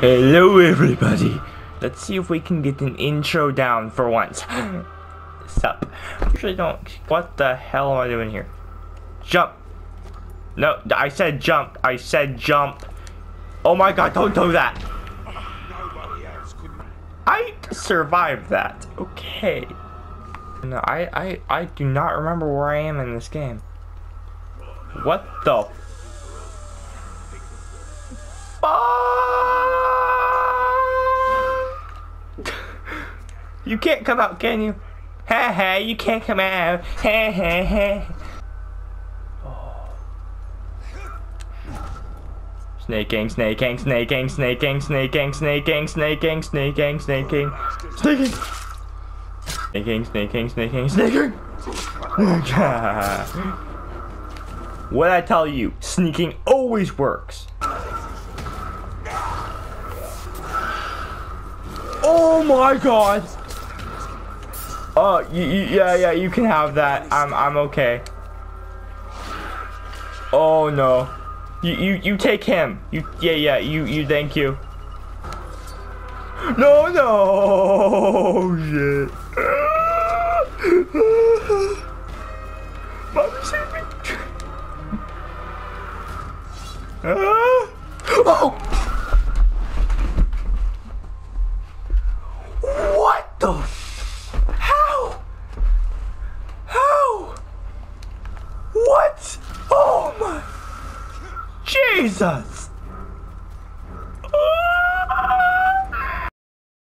Hello, everybody. Let's see if we can get an intro down for once. Sup? Usually don't. What the hell am I doing here? Jump. No, I said jump. I said jump. Oh my god, don't do that. I survived that. Okay. No, I, I, I do not remember where I am in this game. What the fuck? You can't come out, can you? Ha ha, you can't come out. Ha ha ha. Snaking, snaking, snaking, snaking, snaking, snaking, snaking, snaking, snaking, snaking. Snaking, snaking, snaking, snaking. what I tell you, sneaking always works. Oh my god. Oh, you, you, yeah, yeah, you can have that. I'm, I'm okay. Oh no. You, you, you take him. You, yeah, yeah, you, you, thank you. No, no, shit. Mommy, save me. Ah. Oh! Jesus!